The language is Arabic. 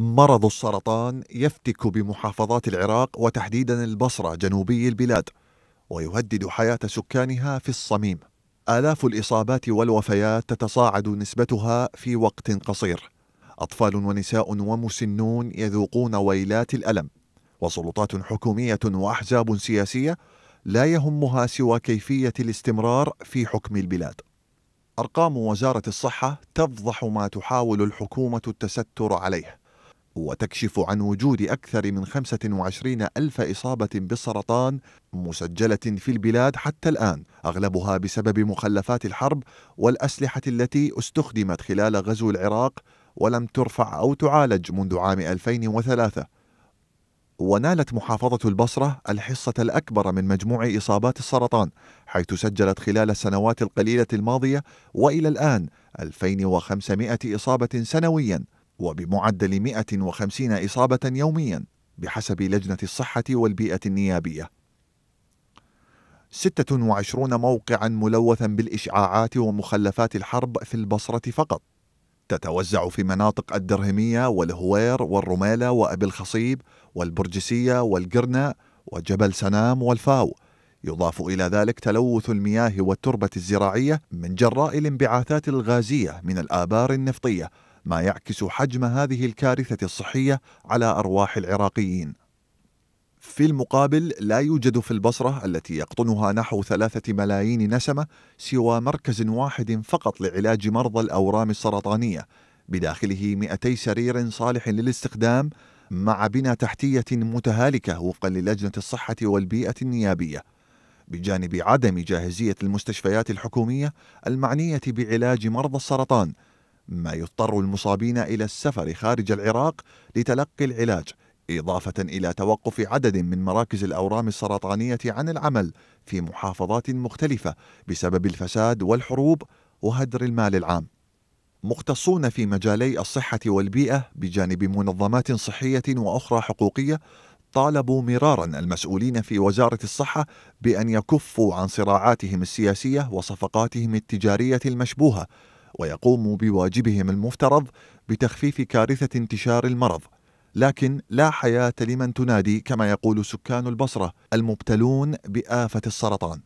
مرض السرطان يفتك بمحافظات العراق وتحديدا البصرة جنوبي البلاد ويهدد حياة سكانها في الصميم. آلاف الإصابات والوفيات تتصاعد نسبتها في وقت قصير. أطفال ونساء ومسنون يذوقون ويلات الألم. وسلطات حكومية وأحزاب سياسية لا يهمها سوى كيفية الاستمرار في حكم البلاد. أرقام وزارة الصحة تفضح ما تحاول الحكومة التستر عليه. وتكشف عن وجود أكثر من 25 ألف إصابة بالسرطان مسجلة في البلاد حتى الآن أغلبها بسبب مخلفات الحرب والأسلحة التي استخدمت خلال غزو العراق ولم ترفع أو تعالج منذ عام 2003 ونالت محافظة البصرة الحصة الأكبر من مجموع إصابات السرطان حيث سجلت خلال السنوات القليلة الماضية وإلى الآن 2500 إصابة سنوياً. وبمعدل 150 إصابة يوميا بحسب لجنة الصحة والبيئة النيابية. 26 موقعا ملوثا بالإشعاعات ومخلفات الحرب في البصرة فقط. تتوزع في مناطق الدرهمية والهوير والرميلة وأبي الخصيب والبرجسية والقرنة وجبل سنام والفاو. يضاف إلى ذلك تلوث المياه والتربة الزراعية من جراء الانبعاثات الغازية من الآبار النفطية ما يعكس حجم هذه الكارثة الصحية على أرواح العراقيين. في المقابل لا يوجد في البصرة التي يقطنها نحو ثلاثة ملايين نسمة سوى مركز واحد فقط لعلاج مرضى الأورام السرطانية بداخله 200 سرير صالح للاستخدام مع بنى تحتية متهالكة وفقا للجنة الصحة والبيئة النيابية بجانب عدم جاهزية المستشفيات الحكومية المعنية بعلاج مرضى السرطان ما يضطر المصابين إلى السفر خارج العراق لتلقي العلاج إضافة إلى توقف عدد من مراكز الأورام السرطانية عن العمل في محافظات مختلفة بسبب الفساد والحروب وهدر المال العام. مختصون في مجالي الصحة والبيئة بجانب منظمات صحية وأخرى حقوقية طالبوا مرارا المسؤولين في وزارة الصحة بأن يكفوا عن صراعاتهم السياسية وصفقاتهم التجارية المشبوهة ويقوموا بواجبهم المفترض بتخفيف كارثة انتشار المرض. لكن لا حياة لمن تنادي كما يقول سكان البصرة المبتلون بآفة السرطان.